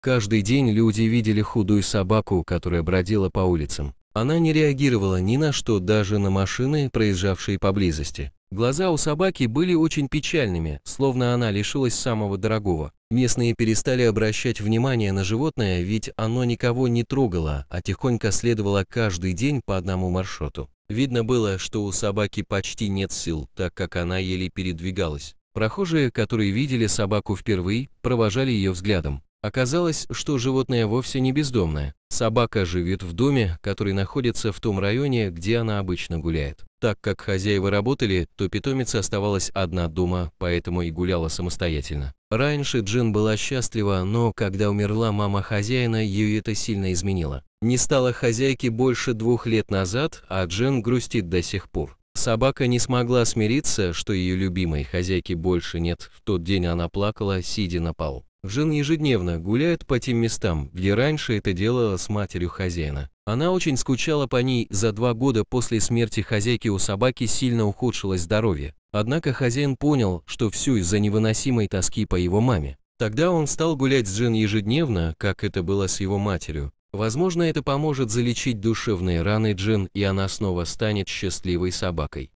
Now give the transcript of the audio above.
Каждый день люди видели худую собаку, которая бродила по улицам. Она не реагировала ни на что, даже на машины, проезжавшие поблизости. Глаза у собаки были очень печальными, словно она лишилась самого дорогого. Местные перестали обращать внимание на животное, ведь оно никого не трогало, а тихонько следовало каждый день по одному маршруту. Видно было, что у собаки почти нет сил, так как она еле передвигалась. Прохожие, которые видели собаку впервые, провожали ее взглядом. Оказалось, что животное вовсе не бездомное. Собака живет в доме, который находится в том районе, где она обычно гуляет. Так как хозяева работали, то питомица оставалась одна дома, поэтому и гуляла самостоятельно. Раньше Джин была счастлива, но когда умерла мама хозяина, ее это сильно изменило. Не стало хозяйки больше двух лет назад, а Джин грустит до сих пор. Собака не смогла смириться, что ее любимой хозяйки больше нет. В тот день она плакала, сидя на полу. Жен ежедневно гуляет по тем местам, где раньше это делала с матерью хозяина. Она очень скучала по ней, за два года после смерти хозяйки у собаки сильно ухудшилось здоровье. Однако хозяин понял, что все из-за невыносимой тоски по его маме. Тогда он стал гулять с Джен ежедневно, как это было с его матерью. Возможно, это поможет залечить душевные раны Джин, и она снова станет счастливой собакой.